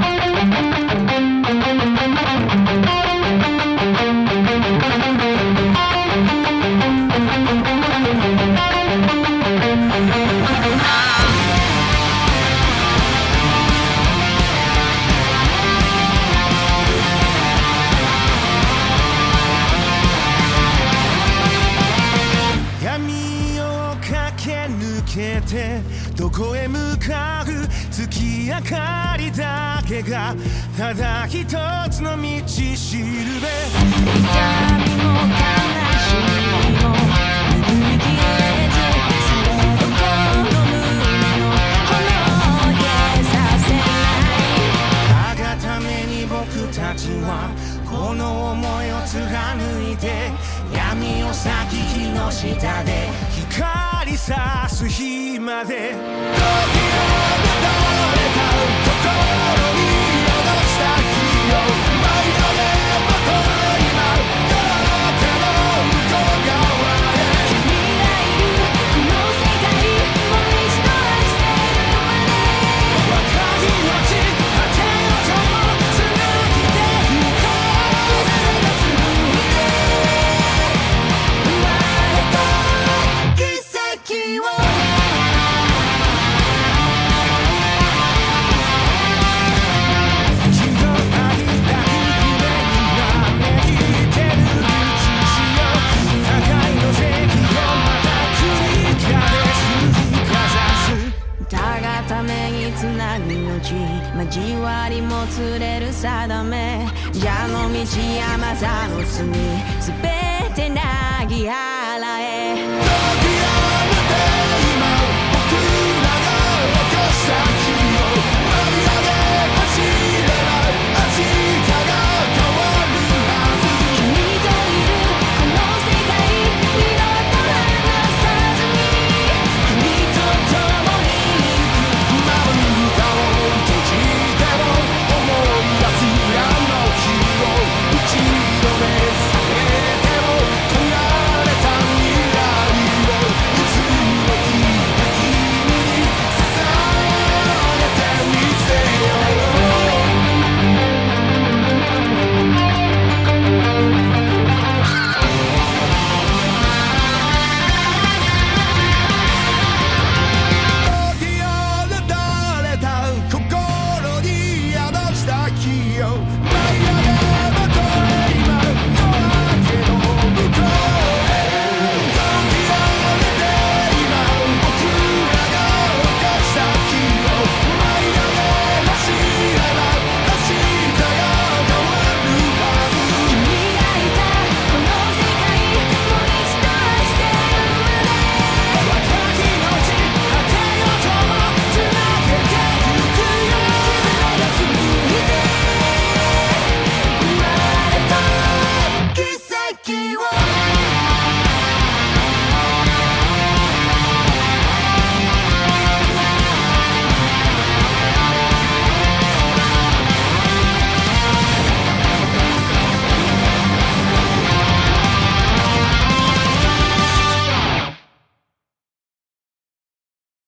闇けてどこへ向かう月明かりだけがただ一つの道しるべ。痛みも悲しみも拭いきれずそれどこの胸の炎を消させないだがために僕たちはこの思いを貫いて闇を裂き火の下でかりさす日まで。時をたどれた心たがためにつなぐ命交わりもつれる定め。蛇の道山座の隅すべてなぎ合